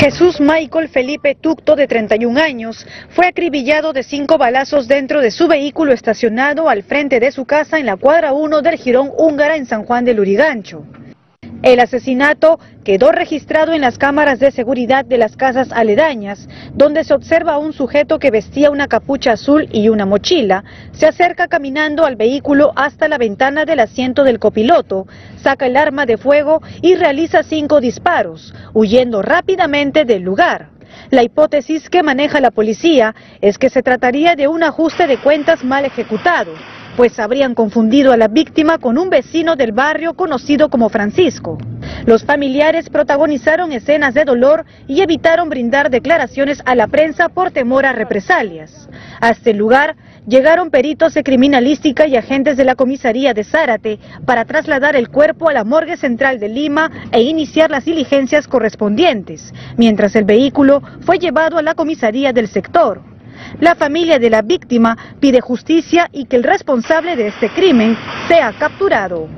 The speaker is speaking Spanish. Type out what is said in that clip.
Jesús Michael Felipe Tucto, de 31 años, fue acribillado de cinco balazos dentro de su vehículo estacionado al frente de su casa en la cuadra 1 del Girón Húngara en San Juan del Urigancho. El asesinato quedó registrado en las cámaras de seguridad de las casas aledañas, donde se observa a un sujeto que vestía una capucha azul y una mochila, se acerca caminando al vehículo hasta la ventana del asiento del copiloto, saca el arma de fuego y realiza cinco disparos, huyendo rápidamente del lugar. La hipótesis que maneja la policía es que se trataría de un ajuste de cuentas mal ejecutado, pues habrían confundido a la víctima con un vecino del barrio conocido como Francisco. Los familiares protagonizaron escenas de dolor y evitaron brindar declaraciones a la prensa por temor a represalias. A este lugar llegaron peritos de criminalística y agentes de la comisaría de Zárate para trasladar el cuerpo a la morgue central de Lima e iniciar las diligencias correspondientes, mientras el vehículo fue llevado a la comisaría del sector. La familia de la víctima pide justicia y que el responsable de este crimen sea capturado.